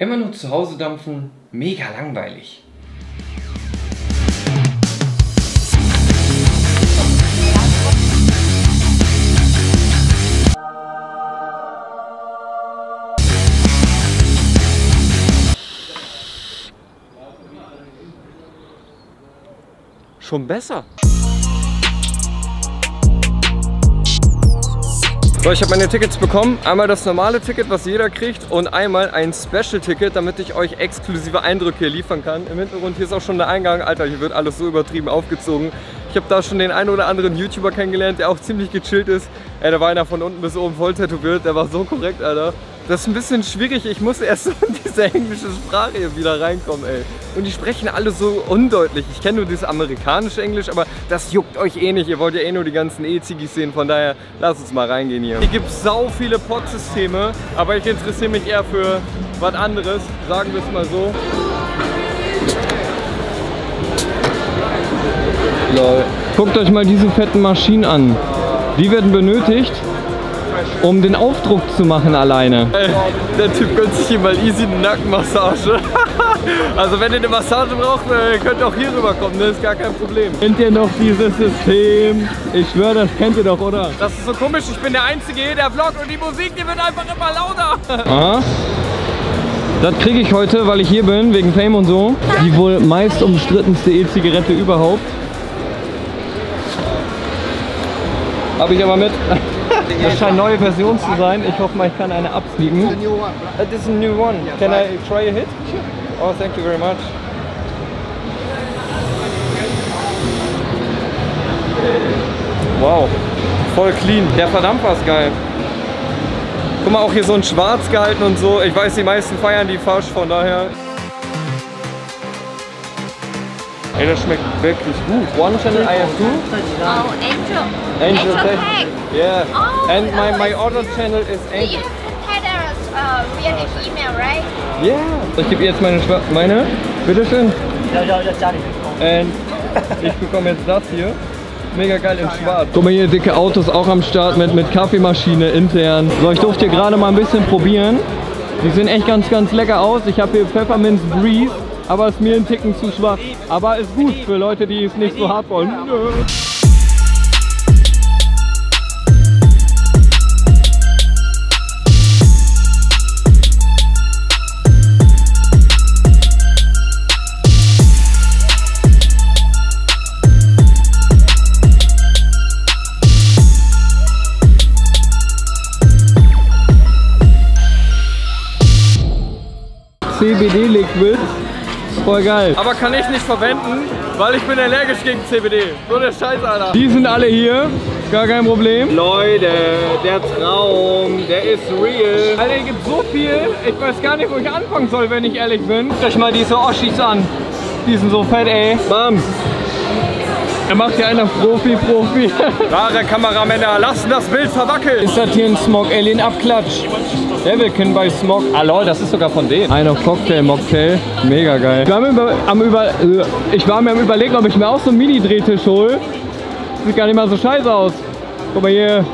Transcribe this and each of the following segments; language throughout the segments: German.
Immer nur zu Hause dampfen, mega langweilig. Schon besser. So, ich habe meine Tickets bekommen. Einmal das normale Ticket, was jeder kriegt und einmal ein Special-Ticket, damit ich euch exklusive Eindrücke hier liefern kann. Im Hintergrund hier ist auch schon der Eingang. Alter, hier wird alles so übertrieben aufgezogen. Ich habe da schon den einen oder anderen YouTuber kennengelernt, der auch ziemlich gechillt ist. Ey, da war einer von unten bis oben voll tätowiert. Der war so korrekt, Alter. Das ist ein bisschen schwierig. Ich muss erst in diese englische Sprache hier wieder reinkommen, ey. Und die sprechen alle so undeutlich. Ich kenne nur dieses amerikanische Englisch, aber das juckt euch eh nicht. Ihr wollt ja eh nur die ganzen E-Zigis sehen. Von daher, lasst uns mal reingehen hier. Hier gibt es sau viele Pod-Systeme, aber ich interessiere mich eher für was anderes. Sagen wir es mal so. Lol. Guckt euch mal diese fetten Maschinen an. Die werden benötigt, um den Aufdruck zu machen alleine. Der Typ gönnt sich hier mal easy eine Nackenmassage. Also wenn ihr eine Massage braucht, äh, könnt ihr auch hier rüberkommen, das ist gar kein Problem. Kennt ihr noch dieses System? Ich schwöre, das kennt ihr doch, oder? Das ist so komisch, ich bin der Einzige hier, der vloggt und die Musik, die wird einfach immer lauter. Aha. Das kriege ich heute, weil ich hier bin, wegen Fame und so. Die wohl meist umstrittenste E-Zigarette überhaupt. Habe ich aber mit. Das scheint neue Version zu sein. Ich hoffe mal, ich kann eine abfliegen. Uh, this is a new one. Can I try a hit? Oh, thank you very much. Wow, voll clean. Der Verdampfer ist geil. Guck mal, auch hier so ein Schwarz gehalten und so. Ich weiß, die meisten feiern die Fasch, von daher. Ey, das schmeckt wirklich gut. One channel I have two. Oh, Angel. Angel Angel Tech. Tech. Yeah. Oh, and my, my other channel is You Angel. had a uh, real email, right? Yeah. So, ich gebe jetzt meine Schwa meine. Bitteschön. Und ich bekomme jetzt das hier. Mega geil in schwarz. Guck mal hier, dicke Autos auch am Start mit, mit Kaffeemaschine intern. So, ich durfte hier gerade mal ein bisschen probieren. Die sehen echt ganz, ganz lecker aus. Ich habe hier Pfefferminz Breeze, aber ist mir ein Ticken zu schwach. Aber ist gut für Leute, die es nicht so hart wollen. CBD Liquid. Voll geil. Aber kann ich nicht verwenden, weil ich bin allergisch gegen CBD. So der Scheiß, Alter. Die sind alle hier. Gar kein Problem. Leute, der Traum, der ist real. Alter, hier gibt so viel. Ich weiß gar nicht, wo ich anfangen soll, wenn ich ehrlich bin. Guckt euch mal diese Oschis an. Die sind so fett, ey. Bam. Er macht ja einer Profi, Profi. Wahre Kameramänner lassen das Bild verwackeln. Ist das hier ein Smog Alien Abklatsch? Devilkin bei Smog. Ah lol, das ist sogar von denen. Einer Cocktail, Mocktail. Mega geil. Ich war, mir über, am über, äh, ich war mir am überlegen, ob ich mir auch so einen Mini-Drehtisch hole. Sieht gar nicht mal so scheiße aus. Guck mal hier.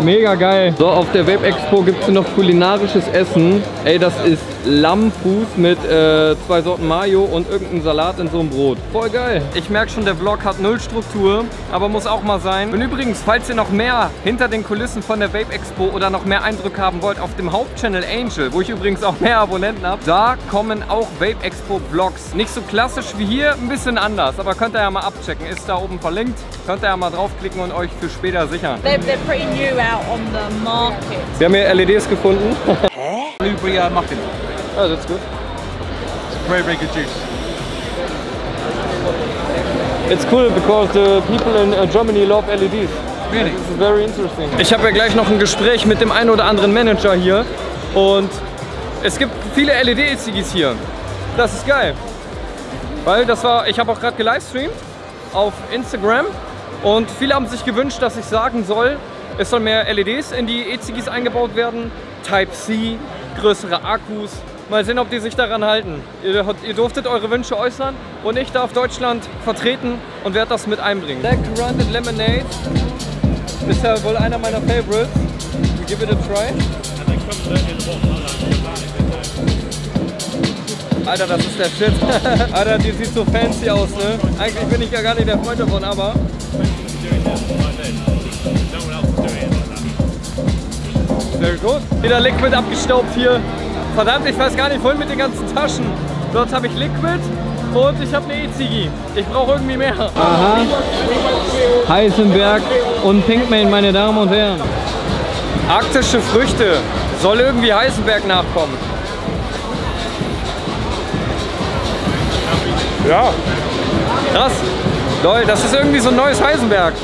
Mega geil. So, auf der Vape Expo gibt es noch kulinarisches Essen. Ey, das ist Lammfuß mit äh, zwei Sorten Mayo und irgendein Salat in so einem Brot. Voll geil. Ich merke schon, der Vlog hat null Struktur, aber muss auch mal sein. Und übrigens, falls ihr noch mehr hinter den Kulissen von der Vape Expo oder noch mehr Eindruck haben wollt, auf dem Hauptchannel Angel, wo ich übrigens auch mehr Abonnenten habe, da kommen auch Vape Expo Vlogs. Nicht so klassisch wie hier, ein bisschen anders, aber könnt ihr ja mal abchecken. Ist da oben verlinkt. Könnt ihr ja mal draufklicken und euch für später sichern. They're, they're out on the market. Wir haben hier LEDs gefunden. Blueberry uh, muffin. Oh, that's good. It's very, very good juice. It's cool because the people in uh, Germany love LEDs. Really? This is very interesting. Ich habe ja gleich noch ein Gespräch mit dem einen oder anderen Manager hier und es gibt viele LED-Zigis hier. Das ist geil. Weil das war, ich habe auch gerade gelivestreamt auf Instagram und viele haben sich gewünscht, dass ich sagen soll, es soll mehr LEDs in die E-Zigis eingebaut werden, Type-C, größere Akkus, Mal sehen, ob die sich daran halten. Ihr, ihr durftet eure Wünsche äußern und ich darf Deutschland vertreten und werde das mit einbringen. Black Rounded Lemonade ist ja wohl einer meiner Favorites. We give it a try. Alter, das ist der Shit. Alter, die sieht so fancy aus, ne? Eigentlich bin ich ja gar nicht der Freund davon, aber... Sehr gut. Wieder Liquid abgestaubt hier. Verdammt, ich weiß gar nicht, wohin mit den ganzen Taschen. Dort habe ich Liquid und ich habe eine E-Ziggy. Ich brauche irgendwie mehr. Aha. Heisenberg und Pinkman, meine Damen und Herren. Arktische Früchte. Soll irgendwie Heisenberg nachkommen. Ja. Krass. Lol, das ist irgendwie so ein neues Heisenberg.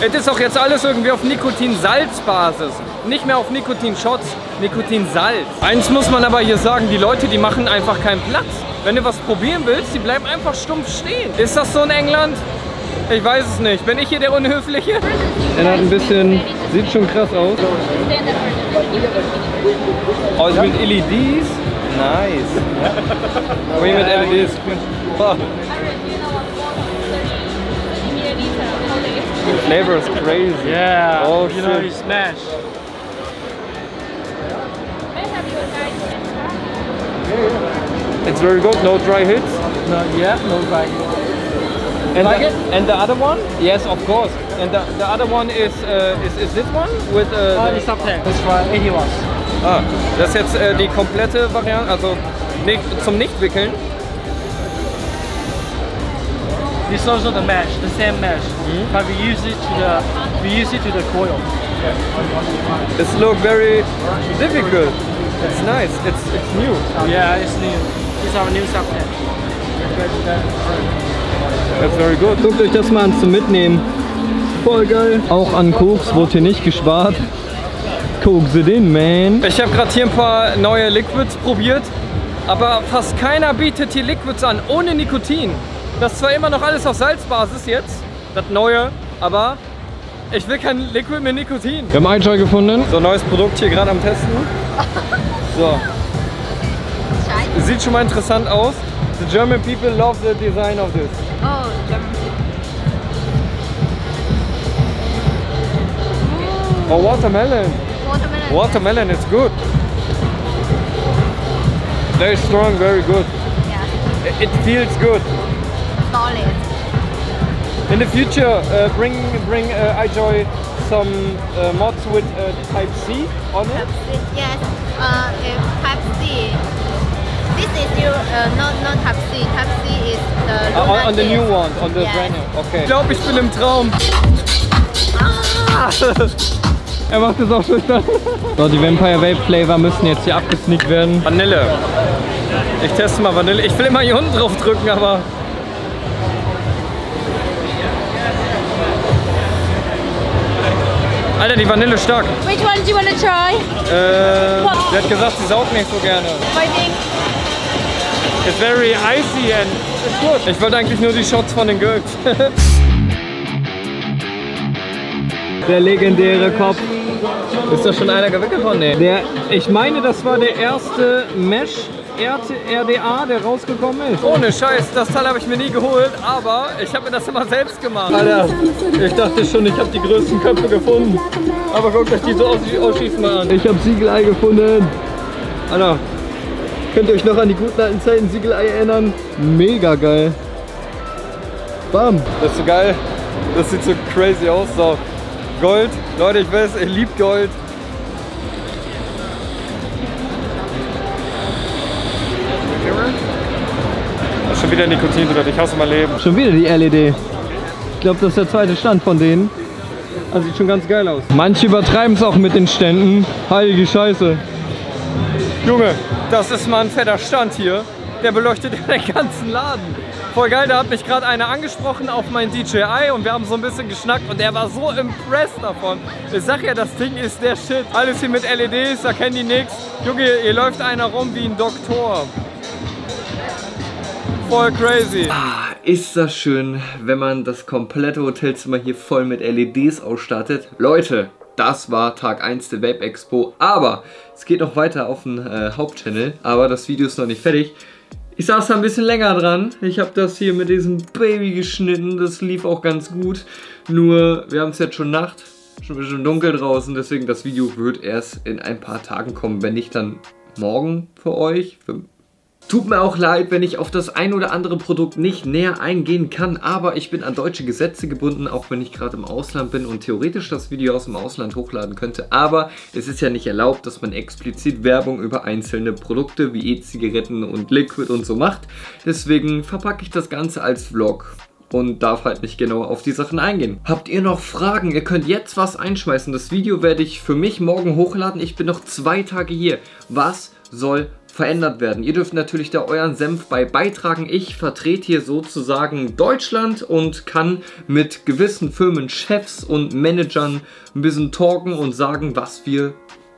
Es ist auch jetzt alles irgendwie auf Nikotin-Salz-Basis. Nicht mehr auf Nikotin-Shots, Nikotin-Salz. Eins muss man aber hier sagen, die Leute, die machen einfach keinen Platz. Wenn du was probieren willst, die bleiben einfach stumpf stehen. Ist das so in England? Ich weiß es nicht. Bin ich hier der Unhöfliche? Er hat ein bisschen, sieht schon krass aus. Oh, ist mit LEDs? Nice. Wie mit LEDs? Boah. Flavor is crazy. Yeah. Oh, you know, shit. you smash. It's very good. No dry hits. No, yeah, no right. And Like the, it? And the other one? Yes, of course. And the, the other one is, uh, is is this one with uh, Oh, the- there. That's right, 80 watts. Ah, das ist jetzt äh, die komplette Variante, also nicht, zum Nichtwickeln. This is also the mesh, the same mesh, but we use it to the we use it to the coil. This look very difficult. It's nice. It's it's new. Yeah, it's new. It's our new subtech. That's very good. Guckt euch das mal an zum Mitnehmen. Voll geil. Auch an Koks wurde hier nicht gespart. Guck sie den, man. Ich habe gerade hier ein paar neue Liquids probiert, aber fast keiner bietet hier Liquids an ohne Nikotin. Das ist zwar immer noch alles auf Salzbasis jetzt, das neue, aber ich will kein Liquid mit Nikotin. Wir haben iJoy gefunden. So, neues Produkt hier gerade am Testen. So, sieht schon mal interessant aus. The German people love the design of this. Oh, German Oh, watermelon. watermelon. Watermelon is good. Very strong, very good. Yeah, It- It feels good. solid. In the future, uh, bring bring uh, iJoy some uh, mods with uh, Type C on it. Type C. Yes. Uh, if Type C. This is your uh, not not Type C. Type C is the Uh, on, on the new one, on the Yes. brand new. Okay. Ich glaube, ich bin im Traum. Ah, Er macht es auch schüchtern. So, die Vampire Vape Flavor müssen jetzt hier abgesneakt werden. Vanille. Ich teste mal Vanille. Ich will immer hier unten drauf drücken, aber. Alter, die Vanille ist stark. Which one do you want to try? Äh, sie hat gesagt, sie saugt nicht so gerne. I think It's very icy and it's good. Ich wollte eigentlich nur die Shots von den Girls. Der legendäre Kopf. Ist da schon einer gewickelt worden? Nee. Der, ich meine, das war der erste Mesh RDA, der rausgekommen ist. Ohne Scheiß, das Teil habe ich mir nie geholt, aber ich habe mir das immer selbst gemacht. Alter, ich dachte schon, ich habe die größten Köpfe gefunden. Aber guckt euch die so aus ausschießen mal an. Ich habe Siegelei gefunden. Alter, könnt ihr euch noch an die guten alten Zeiten Siegelei erinnern? Mega geil. Bam. Das ist so geil. Das sieht so crazy aus. So, Gold. Leute, ich weiß, ihr liebt Gold. Schon wieder Nikotin drin. Ich hasse mein Leben. Schon wieder die LED. Ich glaube, das ist der zweite Stand von denen. Also sieht schon ganz geil aus. Manche übertreiben es auch mit den Ständen. Heilige Scheiße. Junge, das ist mal ein fetter Stand hier. Der beleuchtet den ganzen Laden. Voll geil, da hat mich gerade einer angesprochen auf mein DJI und wir haben so ein bisschen geschnackt und der war so impressed davon. Ich sag ja, das Ding ist der Shit. Alles hier mit LEDs, da kennen die nix. Junge, hier läuft einer rum wie ein Doktor. Voll crazy. Ist das schön, wenn man das komplette Hotelzimmer hier voll mit LEDs ausstattet. Leute, das war Tag 1 der Vape Expo. Aber es geht noch weiter auf dem äh, Hauptchannel. Aber das Video ist noch nicht fertig. Ich saß da ein bisschen länger dran. Ich habe das hier mit diesem Baby geschnitten. Das lief auch ganz gut. Nur, wir haben es jetzt schon Nacht. Schon ein bisschen dunkel draußen. Deswegen, das Video wird erst in ein paar Tagen kommen. Wenn nicht, dann morgen für euch. Für Tut mir auch leid, wenn ich auf das ein oder andere Produkt nicht näher eingehen kann, aber ich bin an deutsche Gesetze gebunden, auch wenn ich gerade im Ausland bin und theoretisch das Video aus dem Ausland hochladen könnte. Aber es ist ja nicht erlaubt, dass man explizit Werbung über einzelne Produkte wie E-Zigaretten und Liquid und so macht. Deswegen verpacke ich das Ganze als Vlog und darf halt nicht genau auf die Sachen eingehen. Habt ihr noch Fragen? Ihr könnt jetzt was einschmeißen. Das Video werde ich für mich morgen hochladen. Ich bin noch zwei Tage hier. Was soll verändert werden. Ihr dürft natürlich da euren Senf bei beitragen. Ich vertrete hier sozusagen Deutschland und kann mit gewissen Firmenchefs und Managern ein bisschen talken und sagen, was wir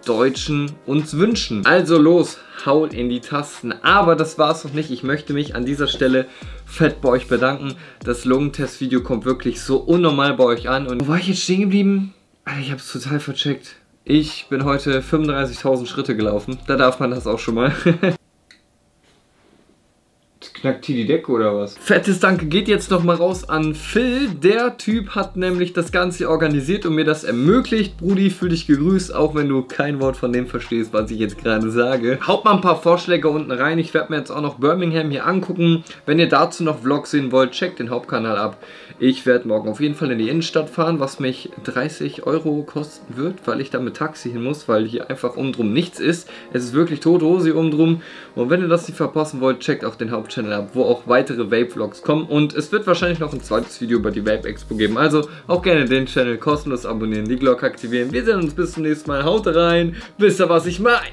Deutschen uns wünschen. Also los, haut in die Tasten. Aber das war's noch nicht. Ich möchte mich an dieser Stelle fett bei euch bedanken. Das Lungentest-Video kommt wirklich so unnormal bei euch an. Und wo war ich jetzt stehen geblieben? Ich hab's total vercheckt. Ich bin heute 35.000 Schritte gelaufen. Da darf man das auch schon mal. Knackt hier die Decke oder was? Fettes Danke geht jetzt nochmal raus an Phil. Der Typ hat nämlich das Ganze organisiert und mir das ermöglicht. Brudi, fühl dich gegrüßt, auch wenn du kein Wort von dem verstehst, was ich jetzt gerade sage. Haut mal ein paar Vorschläge unten rein. Ich werde mir jetzt auch noch Birmingham hier angucken. Wenn ihr dazu noch Vlogs sehen wollt, checkt den Hauptkanal ab. Ich werde morgen auf jeden Fall in die Innenstadt fahren, was mich 30 Euro kosten wird, weil ich da mit Taxi hin muss, weil hier einfach umdrum nichts ist. Es ist wirklich tote Hose umdrum. Und wenn ihr das nicht verpassen wollt, checkt auch den Hauptchannel ab, wo auch weitere Vape-Vlogs kommen. Und es wird wahrscheinlich noch ein zweites Video über die Vape Expo geben. Also auch gerne den Channel kostenlos abonnieren, die Glocke aktivieren. Wir sehen uns bis zum nächsten Mal. Haut rein, wisst ihr, was ich meine?